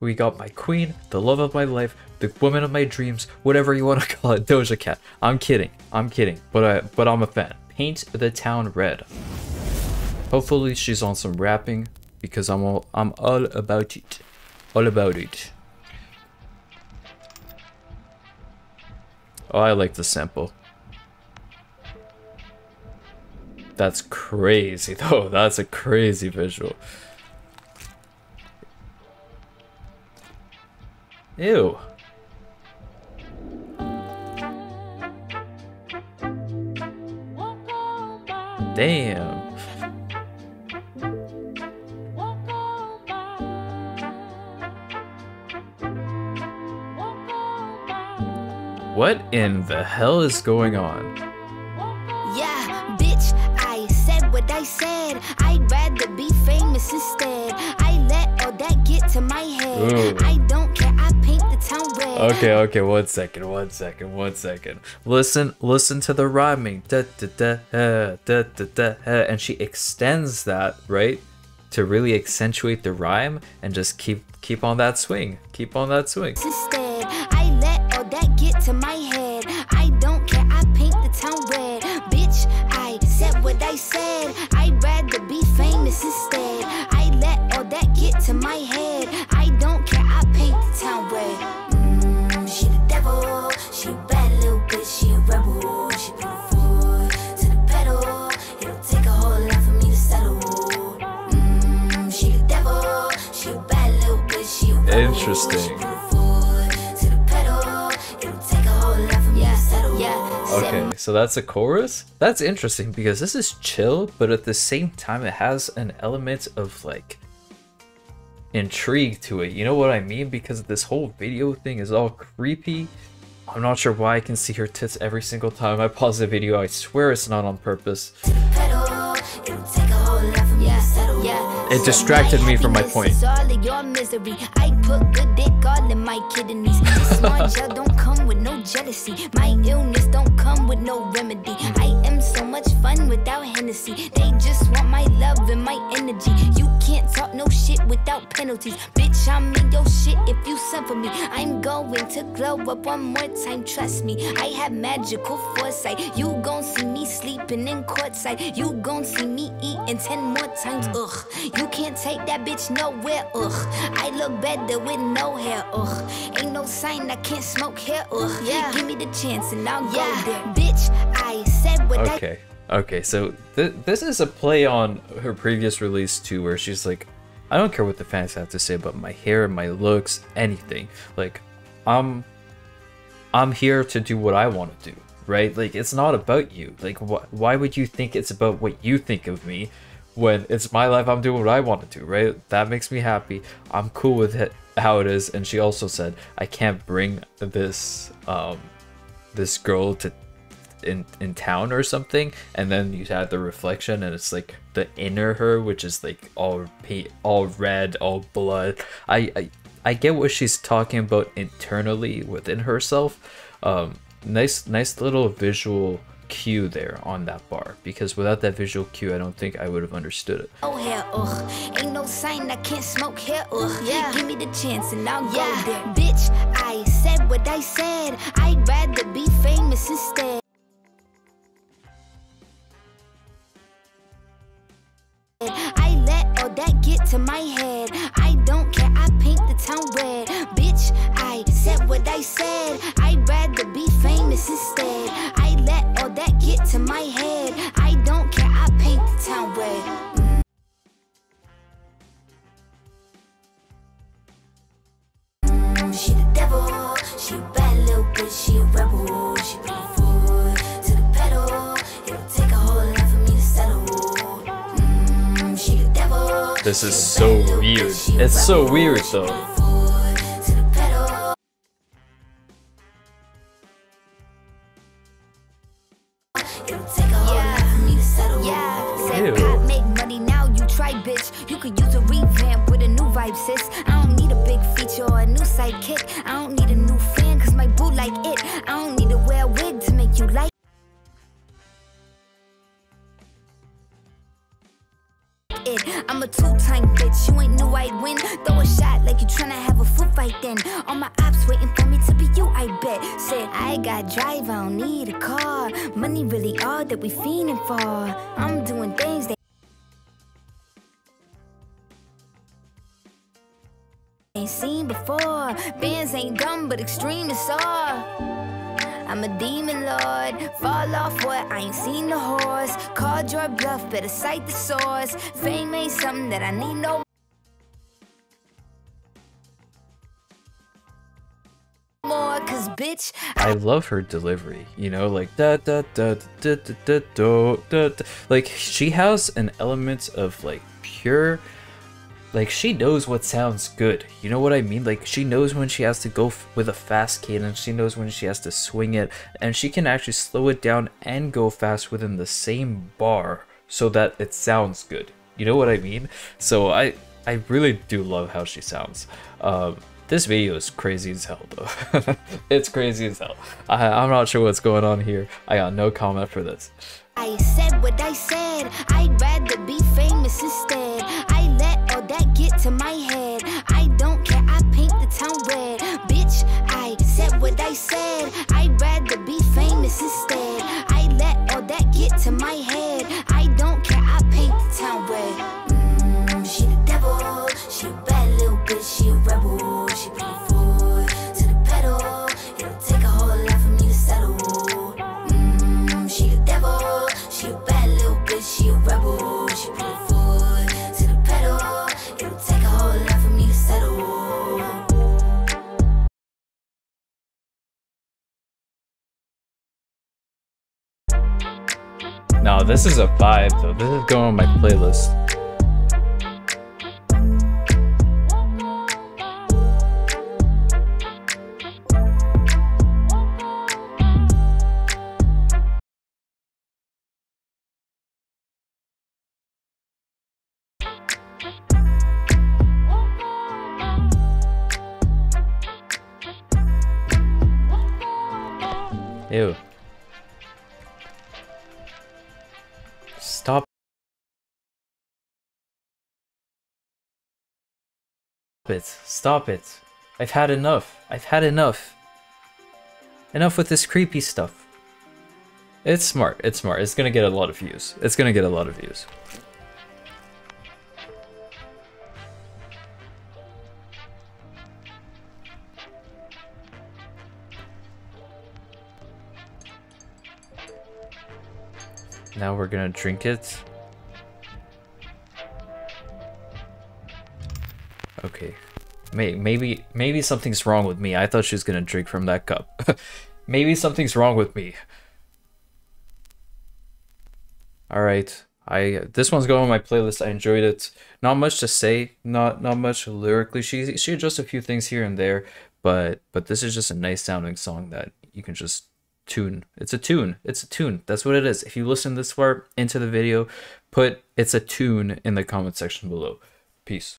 We got my queen, the love of my life, the woman of my dreams, whatever you want to call it, Doja Cat. I'm kidding, I'm kidding, but I, but I'm a fan. Paint the town red. Hopefully she's on some rapping because I'm all I'm all about it, all about it. Oh, I like the sample. That's crazy though. That's a crazy visual. Ew. Damn. What in the hell is going on? Yeah, bitch, I said what I said. I'd rather be famous instead. I let all that get to my head. Ooh. I don't Okay, okay, one second, one second, one second. Listen, listen to the rhyming. Da da da uh, da da da uh, and she extends that, right? To really accentuate the rhyme and just keep keep on that swing. Keep on that swing. Interesting. Okay, so that's a chorus? That's interesting because this is chill, but at the same time it has an element of like intrigue to it. You know what I mean? Because this whole video thing is all creepy. I'm not sure why I can see her tits every single time I pause the video. I swear it's not on purpose. It distracted me from my point. I put good dick all in my kidneys. This small gel don't come with no jealousy. My illness don't come with no remedy. I am so much fun without Hennessy. They just want my love and my energy. You can't talk no shit without penalties. Bitch, I'm in your shit if you send for me. I'm going to glow up one more time, trust me. I have magical foresight. You gon' see me sleeping in courtside. You gon' see me eating ten more times. Mm. Ugh, you can't take that bitch nowhere. Ugh, I look better with no hair. Ugh, ain't no sign I can't smoke here. Ugh, yeah. Give me the chance and I'll yeah. go there. Bitch, I said what I Okay. So th this is a play on her previous release too, where she's like, I don't care what the fans have to say about my hair, my looks, anything. Like, I'm, I'm here to do what I want to do, right? Like, it's not about you. Like, wh why would you think it's about what you think of me, when it's my life? I'm doing what I want to do, right? That makes me happy. I'm cool with it how it is. And she also said, I can't bring this, um, this girl to in in town or something and then you have the reflection and it's like the inner her which is like all paint all red all blood I, I i get what she's talking about internally within herself um nice nice little visual cue there on that bar because without that visual cue i don't think i would have understood it Oh here, ugh. Ain't no sign I can't smoke here, ugh. Yeah. Give me the chance and I'll go there. Bitch, I said what I said. I'd rather be famous instead. I don't care, I paint the town red. Bitch, I said what I said. I'd rather be famous instead. I let all that get to my head. I don't care, I paint the town red. Mm, She the devil, she don't so weird. It's so weird though. new sidekick. I don't need a new fan, cause my boo like it. I don't need to wear a wig to make you like I'ma a two-time bitch. You ain't knew I'd win. Throw a shot like you tryna have a foot fight then. All my ops waiting for me to be you, I bet. Said I got drive, I don't need a car. Money really all that we fiending for. I'm doing things that ain't seen before. Bands ain't dumb, but extreme is all. I'm a demon lord. Fall off what? I ain't seen the horse. Called your bluff, better cite the source. Fame ain't something that I need no more. Cause bitch, I love her delivery, you know, like da da da da da da da da. Like she has an element of like pure like she knows what sounds good. You know what I mean? Like she knows when she has to go with a fast cadence. She knows when she has to swing it, and she can actually slow it down and go fast within the same bar so that it sounds good. You know what I mean? So I I really do love how she sounds. Um, this video is crazy as hell though. it's crazy as hell. I, I'm not sure what's going on here. I got no comment for this. I said what I said. I'd rather be famous instead. I to my head. No, this is a vibe though. This is going on my playlist. Ew. It. Stop it. I've had enough. I've had enough. Enough with this creepy stuff. It's smart. It's smart. It's gonna get a lot of views. It's gonna get a lot of views. Now we're gonna drink it. Okay. Maybe maybe something's wrong with me. I thought she was gonna drink from that cup. maybe something's wrong with me. Alright. I this one's going on my playlist. I enjoyed it. Not much to say, not not much lyrically. She she adjusts a few things here and there, but but this is just a nice sounding song that you can just tune. It's a tune. It's a tune. That's what it is. If you listen this far into the video, put it's a tune in the comment section below. Peace.